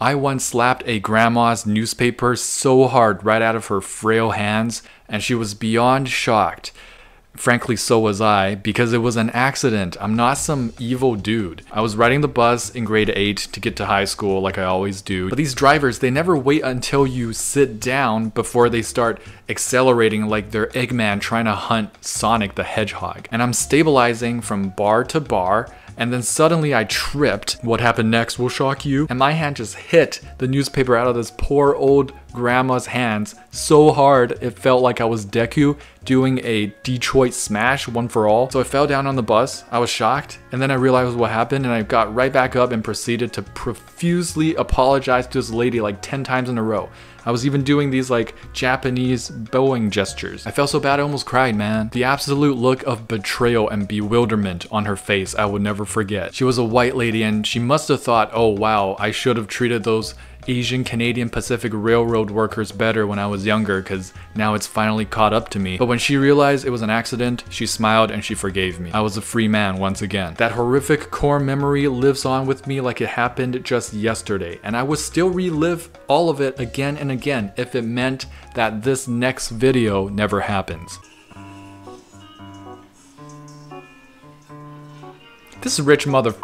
I once slapped a grandma's newspaper so hard right out of her frail hands, and she was beyond shocked. Frankly, so was I, because it was an accident. I'm not some evil dude. I was riding the bus in grade 8 to get to high school, like I always do. But these drivers, they never wait until you sit down before they start accelerating like they're Eggman trying to hunt Sonic the Hedgehog. And I'm stabilizing from bar to bar and then suddenly I tripped. What happened next will shock you. And my hand just hit the newspaper out of this poor old grandma's hands so hard it felt like I was Deku doing a Detroit smash one for all. So I fell down on the bus. I was shocked and then I realized what happened and I got right back up and proceeded to profusely apologize to this lady like 10 times in a row. I was even doing these like Japanese bowing gestures. I felt so bad I almost cried, man. The absolute look of betrayal and bewilderment on her face I would never forget. She was a white lady and she must have thought, oh wow, I should have treated those Asian Canadian Pacific Railroad workers better when I was younger because now it's finally caught up to me. But when she realized it was an accident, she smiled and she forgave me. I was a free man once again. That horrific core memory lives on with me like it happened just yesterday, and I would still relive all of it again and again if it meant that this next video never happens. This rich mother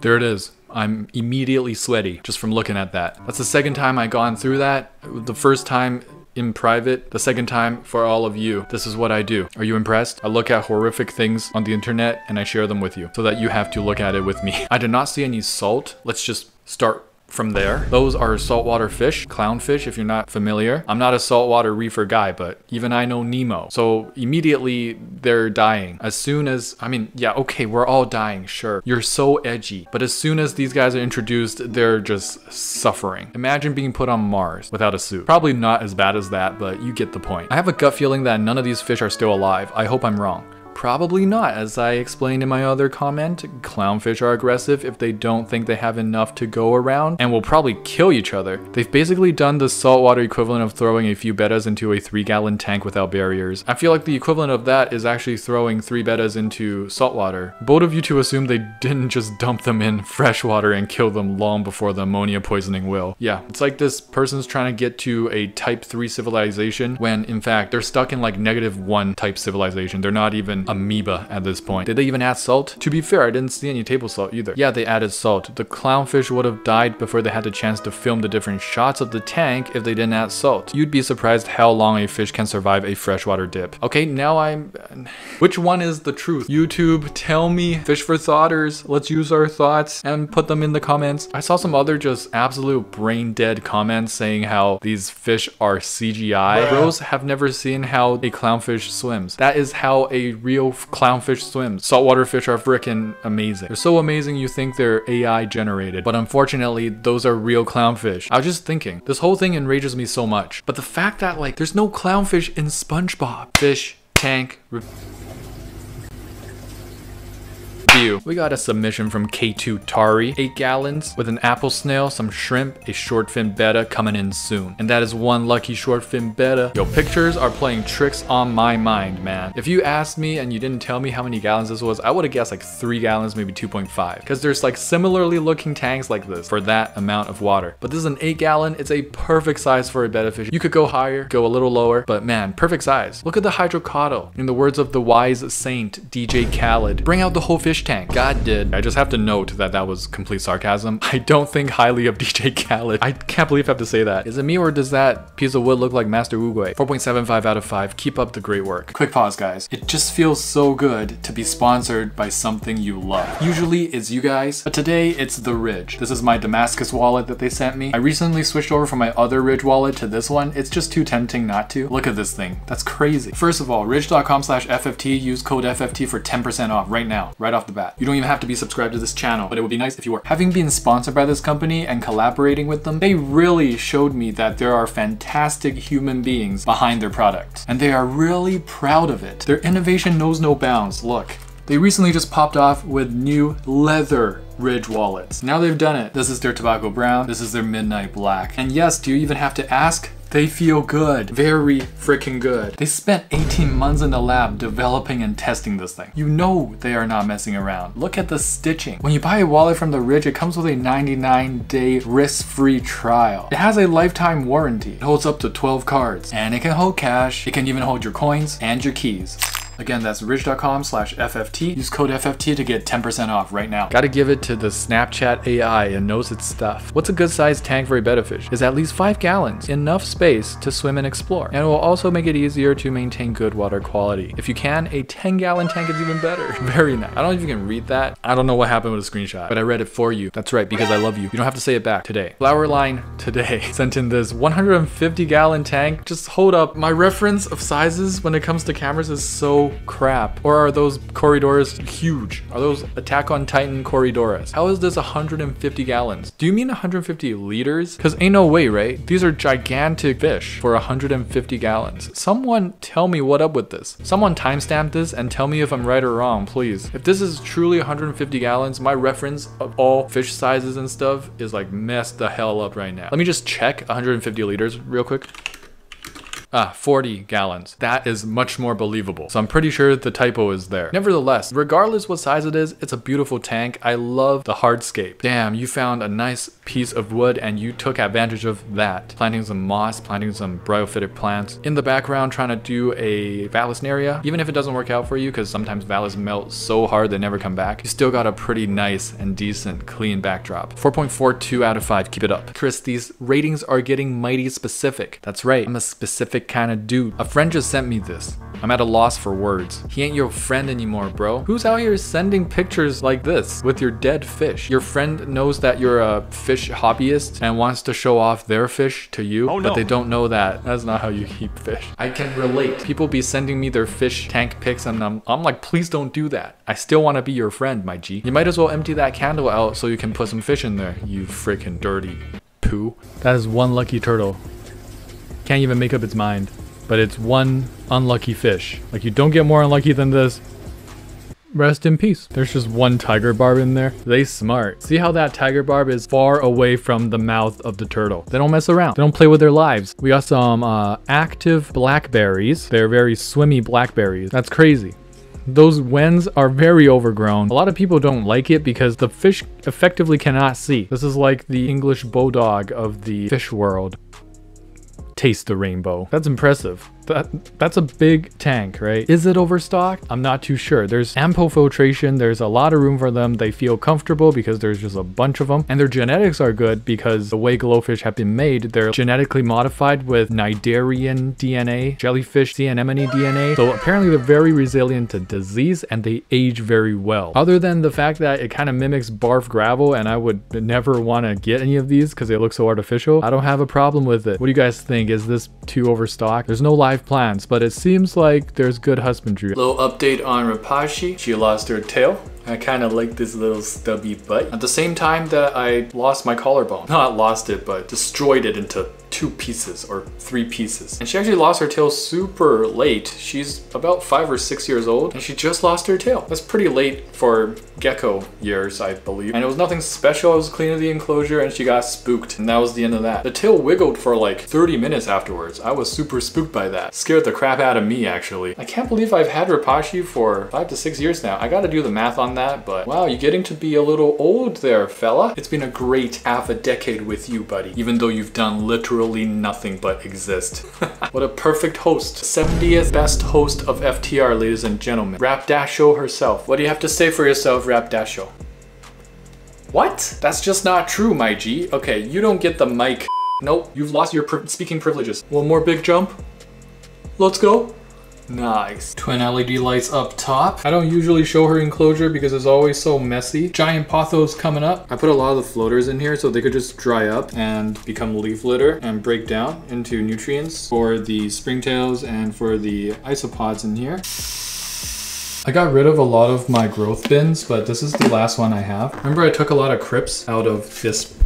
There it is. I'm immediately sweaty just from looking at that. That's the second time I've gone through that. The first time in private, the second time for all of you. This is what I do. Are you impressed? I look at horrific things on the internet and I share them with you so that you have to look at it with me. I did not see any salt. Let's just start from there. Those are saltwater fish, clownfish if you're not familiar. I'm not a saltwater reefer guy, but even I know Nemo. So immediately they're dying. As soon as, I mean, yeah, okay, we're all dying, sure. You're so edgy. But as soon as these guys are introduced, they're just suffering. Imagine being put on Mars without a suit. Probably not as bad as that, but you get the point. I have a gut feeling that none of these fish are still alive. I hope I'm wrong. Probably not, as I explained in my other comment, clownfish are aggressive if they don't think they have enough to go around and will probably kill each other. They've basically done the saltwater equivalent of throwing a few bettas into a 3 gallon tank without barriers. I feel like the equivalent of that is actually throwing 3 bettas into saltwater. Both of you two assume they didn't just dump them in fresh water and kill them long before the ammonia poisoning will. Yeah, it's like this person's trying to get to a type 3 civilization when in fact they're stuck in like negative 1 type civilization. They're not even amoeba at this point. Did they even add salt? To be fair, I didn't see any table salt either. Yeah, they added salt. The clownfish would have died before they had the chance to film the different shots of the tank if they didn't add salt. You'd be surprised how long a fish can survive a freshwater dip. Okay, now I'm... Which one is the truth? YouTube, tell me. Fish for thoughters. Let's use our thoughts and put them in the comments. I saw some other just absolute brain dead comments saying how these fish are CGI. Bros have never seen how a clownfish swims. That is how a real clownfish swims. Saltwater fish are freaking amazing. They're so amazing you think they're AI generated, but unfortunately those are real clownfish. I was just thinking, this whole thing enrages me so much. But the fact that like there's no clownfish in SpongeBob. Fish, tank, view. We got a submission from K2 Tari, 8 gallons, with an apple snail, some shrimp, a short fin betta coming in soon. And that is one lucky short fin betta. Yo, pictures are playing tricks on my mind, man. If you asked me and you didn't tell me how many gallons this was, I would have guessed like 3 gallons, maybe 2.5. Because there's like similarly looking tanks like this for that amount of water. But this is an 8 gallon, it's a perfect size for a betta fish. You could go higher, go a little lower, but man, perfect size. Look at the hydrocotyle. In the words of the wise saint, DJ Khaled, bring out the whole fish tank. God did. I just have to note that that was complete sarcasm. I don't think highly of DJ Khaled. I can't believe I have to say that. Is it me or does that piece of wood look like Master Oogway? 4.75 out of 5. Keep up the great work. Quick pause, guys. It just feels so good to be sponsored by something you love. Usually it's you guys, but today it's The Ridge. This is my Damascus wallet that they sent me. I recently switched over from my other Ridge wallet to this one. It's just too tempting not to. Look at this thing. That's crazy. First of all, ridge.com slash FFT. Use code FFT for 10% off right now, right off the bat. You don't even have to be subscribed to this channel, but it would be nice if you were. Having been sponsored by this company and collaborating with them, they really showed me that there are fantastic human beings behind their product. And they are really proud of it. Their innovation knows no bounds. Look, they recently just popped off with new leather Ridge wallets. Now they've done it. This is their tobacco brown. This is their midnight black. And yes, do you even have to ask? They feel good. Very freaking good. They spent 18 months in the lab developing and testing this thing. You know they are not messing around. Look at the stitching. When you buy a wallet from the Ridge, it comes with a 99 day risk-free trial. It has a lifetime warranty. It holds up to 12 cards and it can hold cash. It can even hold your coins and your keys. Again, that's ridge.com slash FFT. Use code FFT to get 10% off right now. Gotta give it to the Snapchat AI. It knows its stuff. What's a good sized tank for a betta fish? Is at least 5 gallons. Enough space to swim and explore. And it will also make it easier to maintain good water quality. If you can, a 10 gallon tank is even better. Very nice. I don't know if you can read that. I don't know what happened with a screenshot, but I read it for you. That's right, because I love you. You don't have to say it back today. Flower line today sent in this 150 gallon tank. Just hold up. My reference of sizes when it comes to cameras is so crap? Or are those corridors huge? Are those Attack on Titan corridors? How is this 150 gallons? Do you mean 150 liters? Because ain't no way, right? These are gigantic fish for 150 gallons. Someone tell me what up with this. Someone timestamp this and tell me if I'm right or wrong, please. If this is truly 150 gallons, my reference of all fish sizes and stuff is like messed the hell up right now. Let me just check 150 liters real quick. Ah, 40 gallons. That is much more believable. So I'm pretty sure the typo is there. Nevertheless, regardless what size it is, it's a beautiful tank. I love the hardscape. Damn, you found a nice piece of wood and you took advantage of that. Planting some moss, planting some bryophytic plants. In the background, trying to do a Vallisneria. Even if it doesn't work out for you, because sometimes Vallis melt so hard they never come back, you still got a pretty nice and decent clean backdrop. 4.42 out of 5, keep it up. Chris, these ratings are getting mighty specific. That's right, I'm a specific specific kind of dude. A friend just sent me this. I'm at a loss for words. He ain't your friend anymore, bro. Who's out here sending pictures like this with your dead fish? Your friend knows that you're a fish hobbyist and wants to show off their fish to you, oh, no. but they don't know that. That's not how you keep fish. I can relate. People be sending me their fish tank pics and I'm, I'm like, please don't do that. I still want to be your friend, my G. You might as well empty that candle out so you can put some fish in there, you freaking dirty poo. That is one lucky turtle can't even make up its mind. But it's one unlucky fish. Like you don't get more unlucky than this. Rest in peace. There's just one tiger barb in there. They smart. See how that tiger barb is far away from the mouth of the turtle. They don't mess around. They don't play with their lives. We got some uh, active blackberries. They're very swimmy blackberries. That's crazy. Those wens are very overgrown. A lot of people don't like it because the fish effectively cannot see. This is like the English bulldog of the fish world taste the rainbow. That's impressive that that's a big tank, right? Is it overstocked? I'm not too sure. There's ample filtration. There's a lot of room for them. They feel comfortable because there's just a bunch of them. And their genetics are good because the way glowfish have been made, they're genetically modified with cnidarian DNA, jellyfish sea anemone DNA. So apparently they're very resilient to disease and they age very well. Other than the fact that it kind of mimics barf gravel and I would never want to get any of these because they look so artificial, I don't have a problem with it. What do you guys think? Is this too overstocked? There's no live plants, but it seems like there's good husbandry. Little update on Repashy. She lost her tail. I kind of like this little stubby butt. At the same time that I lost my collarbone. Not lost it, but destroyed it into two pieces or three pieces. And she actually lost her tail super late. She's about five or six years old and she just lost her tail. That's pretty late for gecko years, I believe. And it was nothing special. I was cleaning the enclosure and she got spooked and that was the end of that. The tail wiggled for like 30 minutes afterwards. I was super spooked by that. Scared the crap out of me actually. I can't believe I've had Repashy for five to six years now. I gotta do the math on that, but wow, you're getting to be a little old there, fella. It's been a great half a decade with you, buddy, even though you've done literally nothing but exist. what a perfect host. 70th best host of FTR, ladies and gentlemen. Rapdasho herself. What do you have to say for yourself, Rapdasho? What? That's just not true, my G. Okay, you don't get the mic. Nope, you've lost your speaking privileges. One more big jump. Let's go. Nice. Twin LED lights up top. I don't usually show her enclosure because it's always so messy. Giant pothos coming up. I put a lot of the floaters in here so they could just dry up and become leaf litter and break down into nutrients for the springtails and for the isopods in here. I got rid of a lot of my growth bins, but this is the last one I have. Remember I took a lot of crypts out of this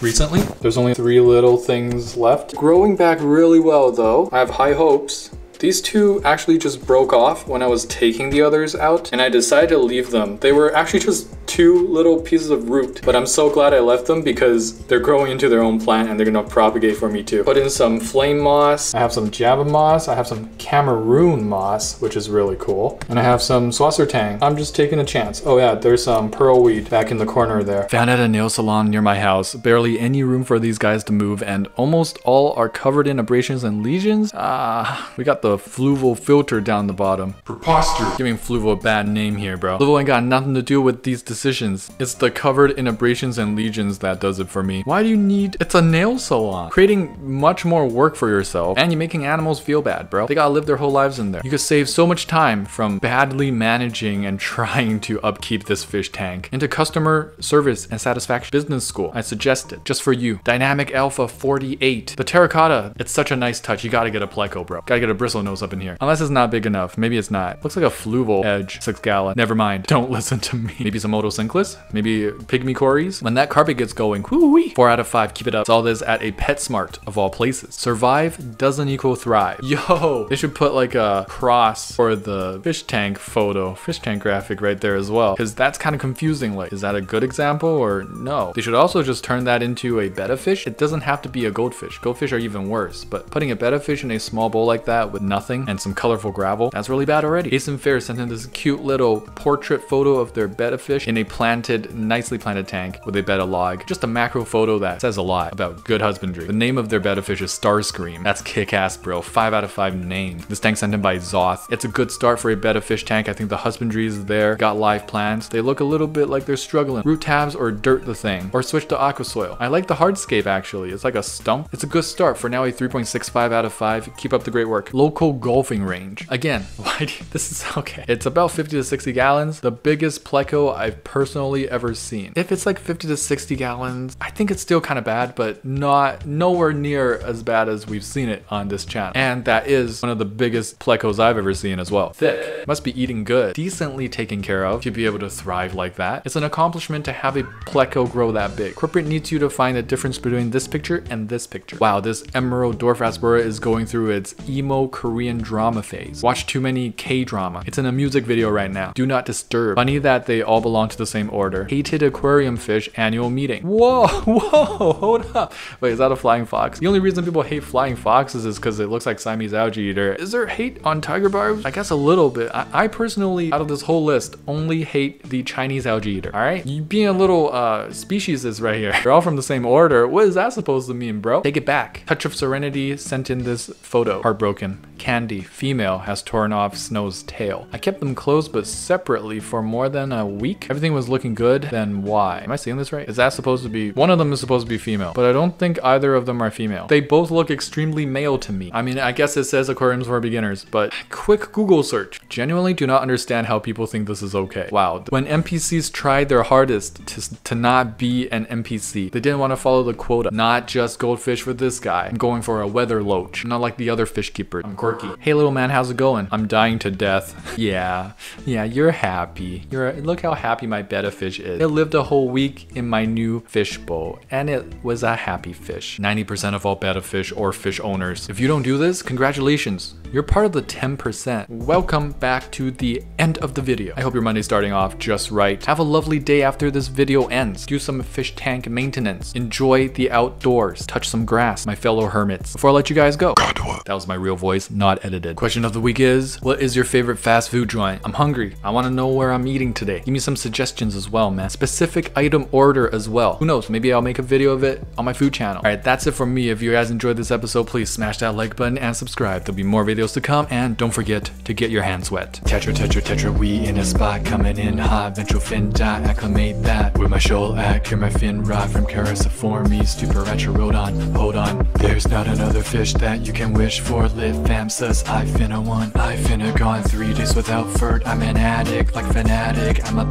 recently. There's only three little things left. Growing back really well though. I have high hopes. These two actually just broke off when I was taking the others out and I decided to leave them. They were actually just two little pieces of root, but I'm so glad I left them because they're growing into their own plant and they're gonna propagate for me too. Put in some flame moss. I have some Java moss. I have some Cameroon moss, which is really cool. And I have some Swassertang. I'm just taking a chance. Oh yeah, there's some pearl weed back in the corner there. Found at a nail salon near my house. Barely any room for these guys to move and almost all are covered in abrasions and lesions. Ah, we got the fluval filter down the bottom. Preposterous. Giving fluval a bad name here, bro. Fluval ain't got nothing to do with these decisions. It's the covered in abrasions and lesions that does it for me. Why do you need, it's a nail salon. Creating much more work for yourself and you're making animals feel bad, bro. They gotta live their whole lives in there. You could save so much time from badly managing and trying to upkeep this fish tank into customer service and satisfaction business school. I suggest it just for you. Dynamic Alpha 48. The terracotta, it's such a nice touch. You gotta get a pleco, bro. Gotta get a bristle nose up in here. Unless it's not big enough. Maybe it's not. Looks like a fluval edge, six gallon. Never mind. Don't listen to me. Maybe some Otocinclus? Maybe pygmy cories? When that carpet gets going, whoo-wee. Four out of five, keep it up. Saw this at a PetSmart of all places. Survive doesn't equal thrive. Yo, they should put like a cross for the fish tank photo, fish tank graphic right there as well. Cause that's kind of confusing. Like, is that a good example or no? They should also just turn that into a betta fish. It doesn't have to be a goldfish. Goldfish are even worse, but putting a betta fish in a small bowl like that with nothing and some colorful gravel, that's really bad already. Asen Fair sent in this cute little portrait photo of their betta fish in a planted, nicely planted tank with a betta log. Just a macro photo that says a lot about good husbandry. The name of their betta fish is Starscream. That's kick-ass, bro. Five out of five name. This tank sent in by Zoth. It's a good start for a betta fish tank. I think the husbandry is there. Got live plants. They look a little bit like they're struggling. Root tabs or dirt the thing. Or switch to aqua soil. I like the hardscape actually. It's like a stump. It's a good start for now a 3.65 out of 5. Keep up the great work. Local golfing range. Again, why do you, this is okay. It's about 50 to 60 gallons. The biggest pleco I've personally ever seen. If it's like 50 to 60 gallons, I think it's still kind of bad, but not nowhere near as bad as we've seen it on this channel. And that is one of the biggest plecos I've ever seen as well. Thick. Must be eating good. Decently taken care of to be able to thrive like that. It's an accomplishment to have a pleco grow that big. Corporate needs you to find the difference between this picture and this picture. Wow, this Emerald Dwarf Rasbora is going through its emo Korean drama phase. Watch too many K-drama. It's in a music video right now. Do not disturb. Funny that they all belong to the same order. Hated aquarium fish annual meeting. Whoa, whoa, hold up. Wait, is that a flying fox? The only reason people hate flying foxes is because it looks like Siamese algae eater. Is there hate on tiger barbs? I guess a little bit. I, I personally, out of this whole list, only hate the Chinese algae eater. All right, you being a little uh species is right here. They're all from the same order. What is that supposed to mean, bro? Take it back. Touch of Serenity sent in this photo. Heartbroken. Candy, female, has torn off Snow's tail. I kept them closed but separately for more than a week. Everything was looking good. Then why? Am I seeing this right? Is that supposed to be? One of them is supposed to be female, but I don't think either of them are female. They both look extremely male to me. I mean, I guess it says aquariums for beginners, but quick Google search. Genuinely do not understand how people think this is okay. Wow. When NPCs tried their hardest to, to not be an NPC, they didn't want to follow the quota. Not just goldfish for this guy. I'm going for a weather loach, not like the other fish keepers. I'm quirky. Hey little man, how's it going? I'm dying to death. yeah, yeah, you're happy. You're look how happy my betta fish is. It lived a whole week in my new fish bowl, and it was a happy fish. 90% of all betta fish or fish owners. If you don't do this, congratulations. You're part of the 10%. Welcome back to the end of the video. I hope your Monday's starting off just right. Have a lovely day after this video ends. Do some fish tank maintenance. Enjoy the outdoors. Touch some grass, my fellow hermits. Before I let you guys go, that was my real voice, not edited. Question of the week is, what is your favorite fast food joint? I'm hungry. I want to know where I'm eating today. Give me some suggestions as well, man. Specific item order as well. Who knows? Maybe I'll make a video of it on my food channel. All right, that's it from me. If you guys enjoyed this episode, please smash that like button and subscribe. There'll be more videos to come, and don't forget to get your hands wet. Tetra, tetra, tetra, we in a spot coming in hot. Ventral fin dot, acclimate that. Where my shoal at, clear my fin rod from Characiformes to Paracheirodon. Hold on, there's not another fish that you can wish for. Live fam sus, I finna one. I finna gone three days without furt. I'm an addict, like fanatic. I'm a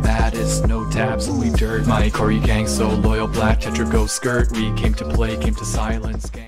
no tabs, only dirt. My Cory gang so loyal, black tetra go skirt. We came to play, came to silence. Gang.